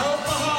Oh,